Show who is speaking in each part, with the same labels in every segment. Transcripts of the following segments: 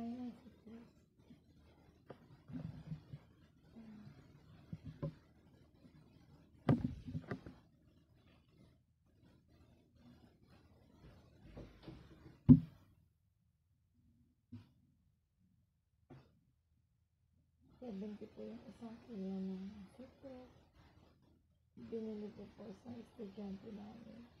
Speaker 1: Chris. Seventy po yung isang kilo ng citrus. Binili po estudyante namin.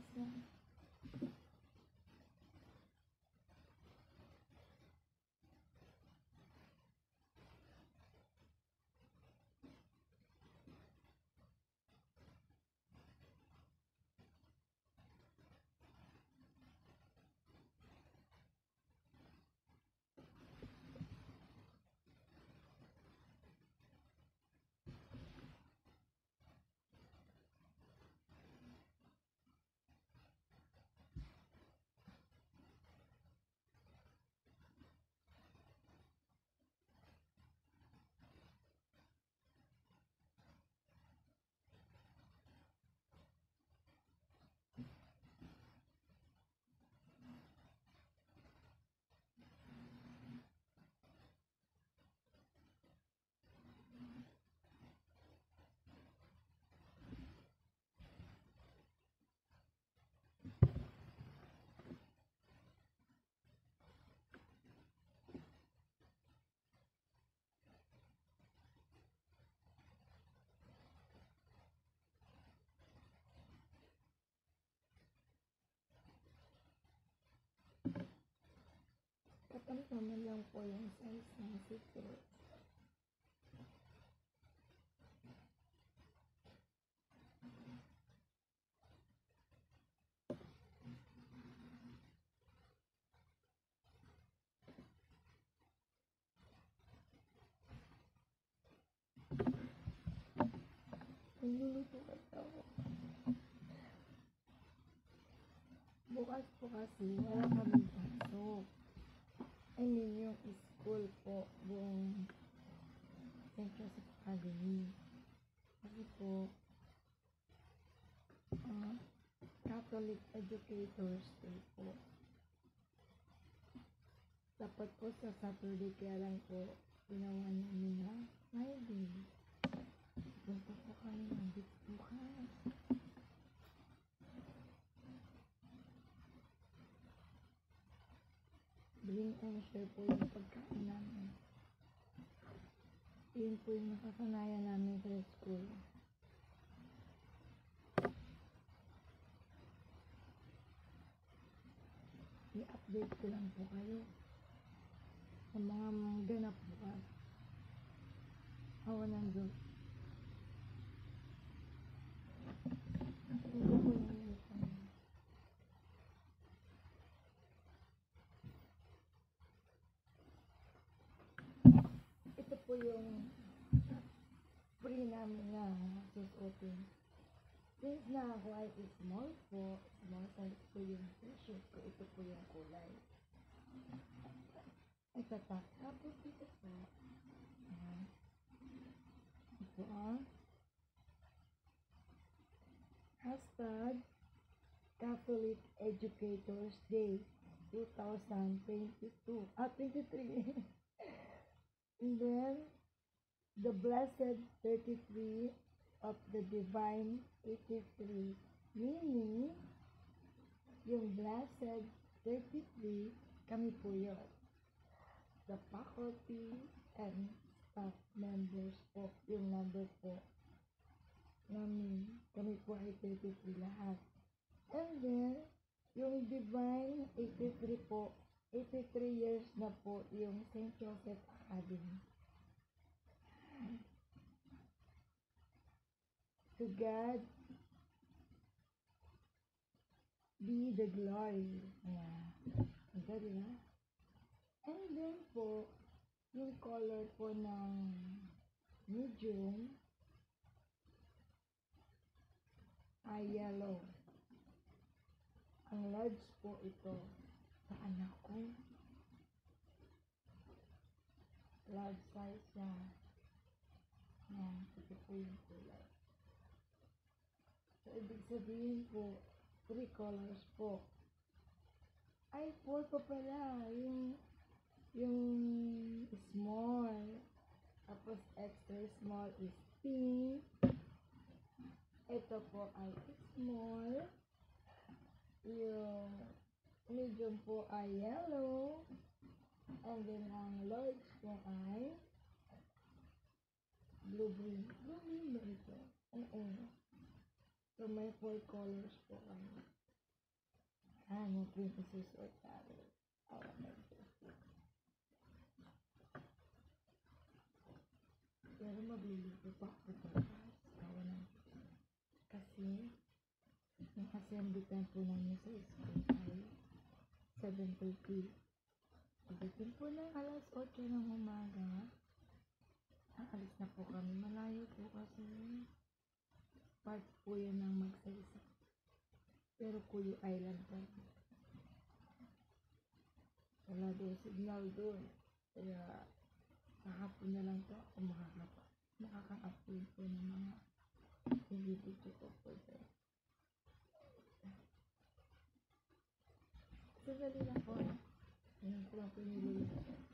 Speaker 1: そ。Ayos na. Katamtaman lang po yung size ng citrus. Nagluluto ka ako. Bukas po kasi wala kami pasok. I mean, yung school po, buong St. Joseph Academy. Kasi po, ah, Catholic Educators Day po. Dapat po sa Saturday, kaya lang po, ginawa namin na Friday. Punta po kami ng bukas. Bring and share po yung pagkain namin. Yun po yung nakasanayan namin sa school. I-update ko lang po kayo sa mga ganap bukas. Awa ng Diyos. Hindi ko yung uniform. Ito po yung free namin na susuotin. Since na white is small po, small size po yung t-shirt ko, ito po yung kulay. Ito pa. Tapos ito po. Ito ah. Hashtag Catholic Educators Day 2022. Ah, 23. And then, the Blessed 33 of the Divine 83. Meaning, yung Blessed 33, kami po yun. The faculty and staff members po, yung number po namin. Kami po ay 33 lahat. And then, yung Divine 83 po, 83 years na po yung St. Joseph Academy. To God be the glory. Ayan. Ang galing ha? And then po, Yung color po ng medium ay yellow. Ang large po ito sa anak ko. Large size siya. Yan, ito po yung kulay. So, ibig sabihin po, three colors po. Ay, four pa pala. Yung, yung small. Tapos, extra small is pink. Ito po ay small. Yung medium po ay yellow. And then, ang large po ay blue-green. Blue-green ba ito? Oo. So, may four colors po kami. Ah, yung green isusuot namin. Our emergency. Pero magluluto pa ako bukas. Awa na. Kasi, yung assembly time po namin sa school 7.30. Pagdating po ng alas 8 ng umaga, aalis na po kami. Malayo po kasi part po yan ng magsaysa. Pero Kuyo Island po. Wala daw signal doon. Kaya kahapon na lang po makakapa. Makaka-upload po ng mga video ko po doon. Sandali lang po. Ayun ko lang po niluluto. Yung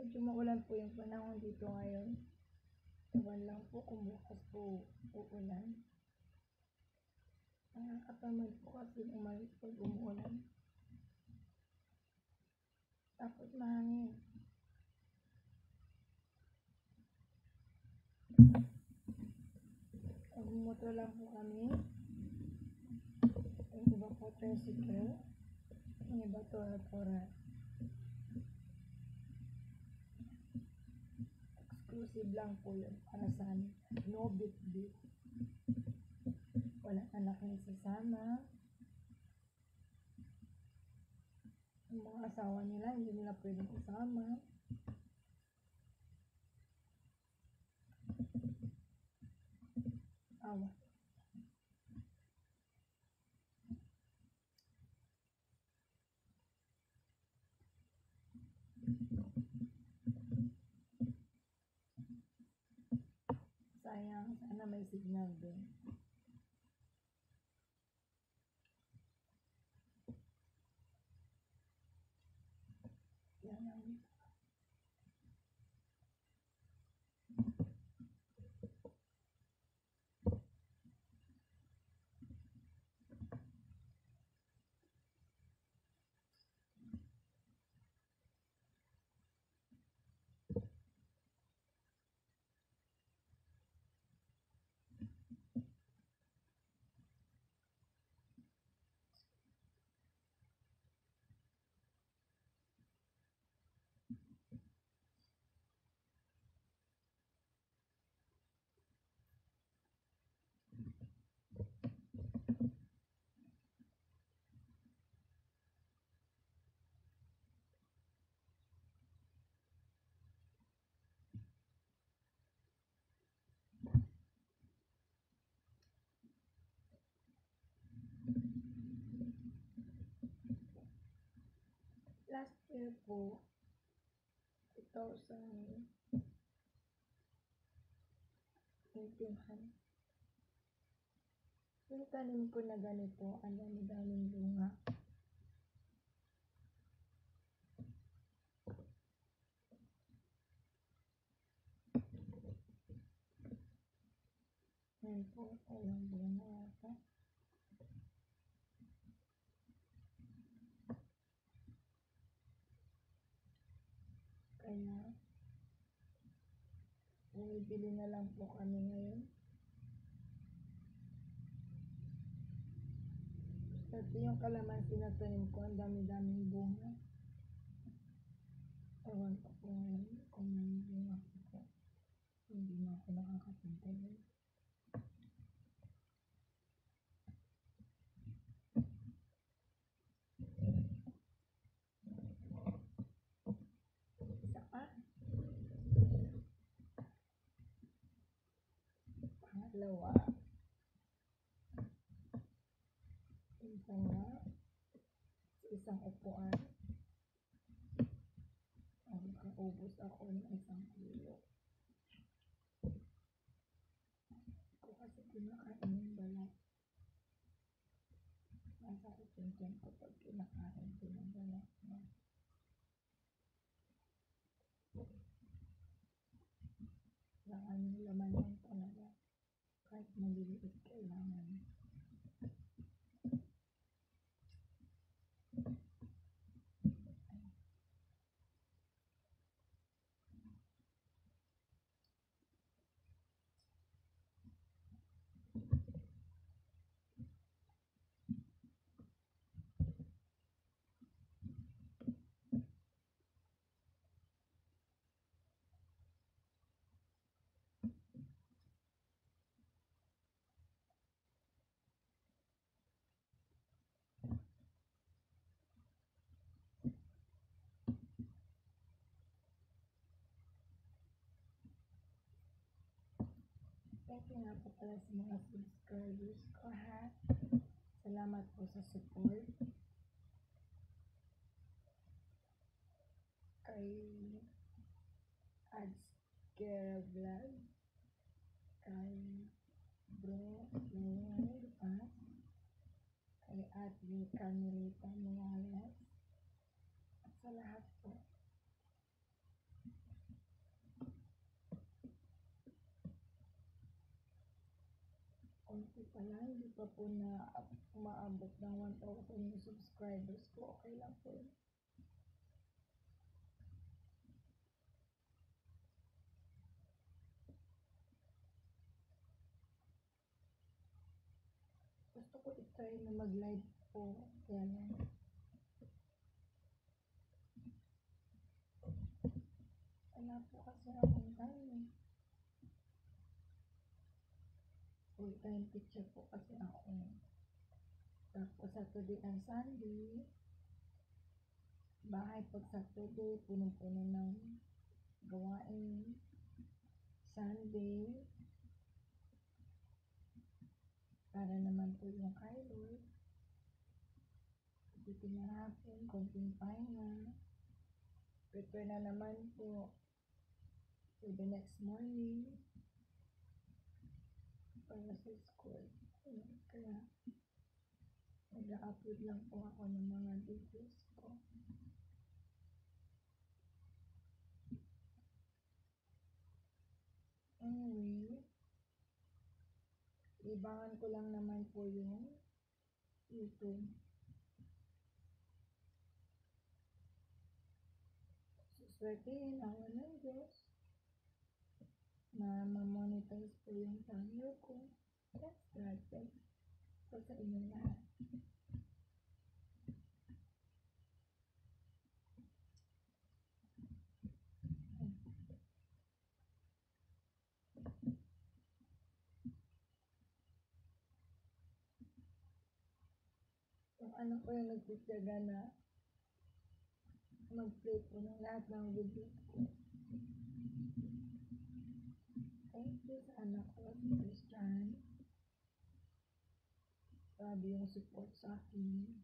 Speaker 1: Medyo maulan po yung panahon dito ngayon. Ewan lang po kung bukas po uulan. Nakakatamad po kasi umalis pag umuulan. Tapos mahangin. Nagmumotor lang po kami. Yung iba po tricycle. Yung iba tora-tora. Lucy Blanco yun para sa akin. No bit bit. Wala na na sasama. Ang mga asawa nila, hindi nila pwedeng kasama. Awa. Thank you. May signal din. Yan ang last year po, 2000, 1800. Yung tanim ko na ganito, ang dami-daming bunga. Yan po, walang bunga Kaya, bumibili na lang po kami ngayon. Kasi yung kalamansi na tanim ko, ang dami-daming bunga. Ewan ko po ngayon kung may bunga ko. Hindi na ako nakakapunta yun. Isa pa. Pangalawa. Isa nga. Isang upuan. Nakakaubos ako ng isang kilo. Ko kasi kinakain yung balat. Masakit yung tiyan ko pag kinakain ko ng balat. No? Kailangan yung laman. mandiri You nga po pala sa mga subscribers ko ha. Salamat po sa support. Kay Adskera Vlog. Kay Bro Leonard Paz. Kay Ate Carmelita Morales. At sa lahat po. Konti pa lang, hindi pa po na umaabot ng 1,000 yung subscribers ko. Okay lang po. Gusto ko i-try na mag-live po. Kaya lang. Wala po kasi akong time eh. Full-time teacher po kasi ako. Tapos Saturday and Sunday, bahay pag Saturday, punong-puno ng gawain. Sunday, po yung Kyloid. Pagdating na hapon, konting pahinga. Prepare na naman po for the next morning para sa school. Ayun, Kaya, nag-upload lang po ako ng mga videos ko. Anyway, ibangan ko lang naman po yung YouTube. Suswertihin ako ng Diyos na ma-monetize po yung channel ko. That's. Thanks po sa inyo lahat. Yung anak ko yung nagtityaga na mag-play po ng lahat ng videos ko. Thank you sa anak ko si Christian. Grabe yung support sa akin.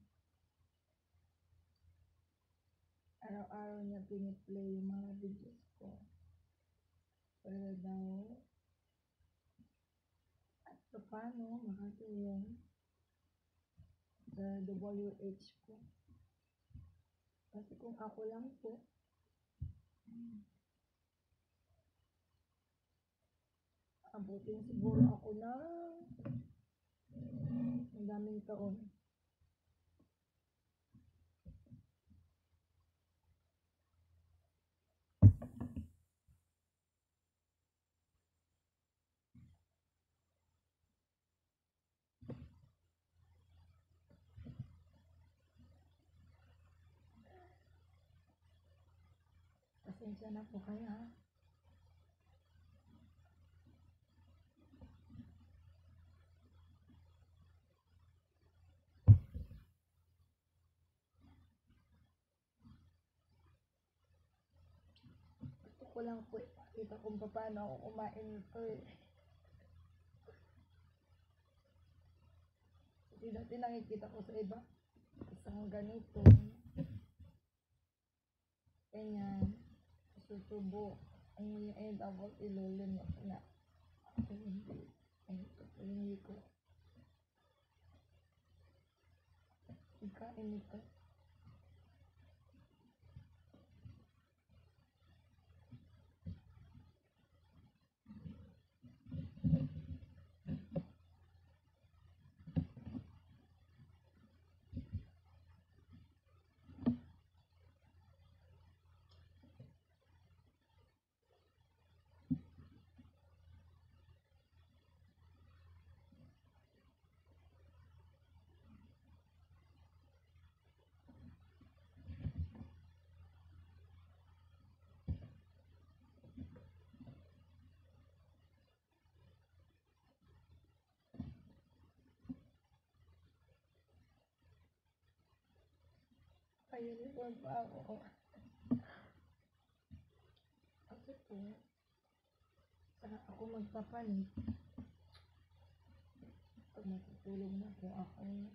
Speaker 1: Araw-araw niya piniplay yung mga videos ko. Para daw at paano makatulong sa WH ko. Kasi kung ako lang po, abutin siguro ako ng ang daming taon. Pasensya na po kayo ha. Gusto ko lang po ipakita kung paano ako kumain nito eh. Hindi dati nakikita ko sa iba. Isang ganito. Ganyan. Susubo. Ang end about ilulim ako na. Ako hindi. Ito po yung ko. Ikain ito. Ayun pa ako. Kasi po, saka ako magpapalit. Pag matutulog na po ako,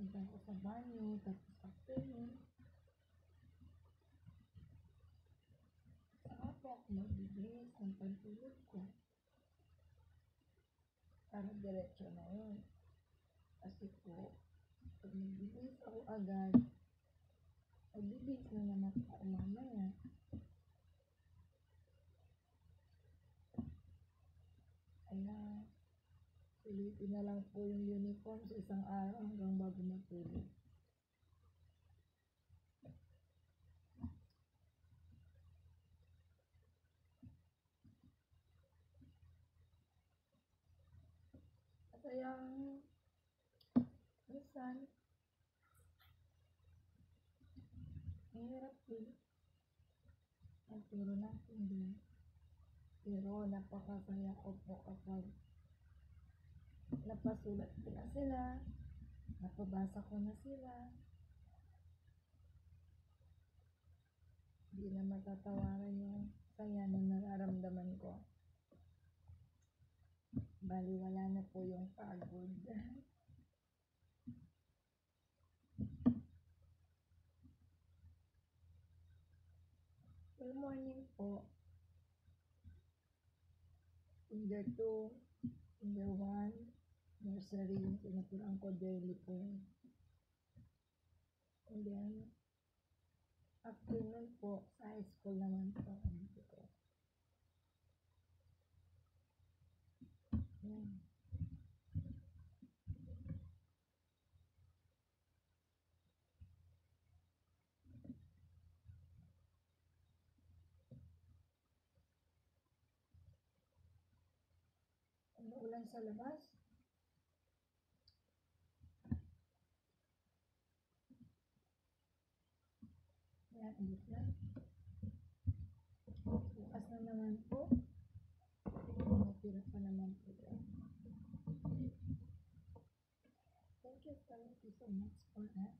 Speaker 1: punta ko sa banyo, tapos after nun, saka po ako magbibihis ng pantulog ko. Para diretso na yun. Kasi po, pag nagbibihis ako agad, magbibihis na naman ako mamaya. Kaya, sulitin na lang po yung uniform sa isang araw hanggang bago matulog. Kaya, minsan, mahirap din. Ang turo natin din. Pero napakasaya ko po kapag napasulat ko na sila, napabasa ko na sila. Hindi na matatawaran yung saya na nararamdaman po yung pagod. Good morning po. Finger 2, finger 1, nursery, yung ko daily po. And then, afternoon po, sa high school naman po. Ulan sa labas? Yan, ulit na. Bukas na naman po. Pa naman po. Thank you, thank you so much for that.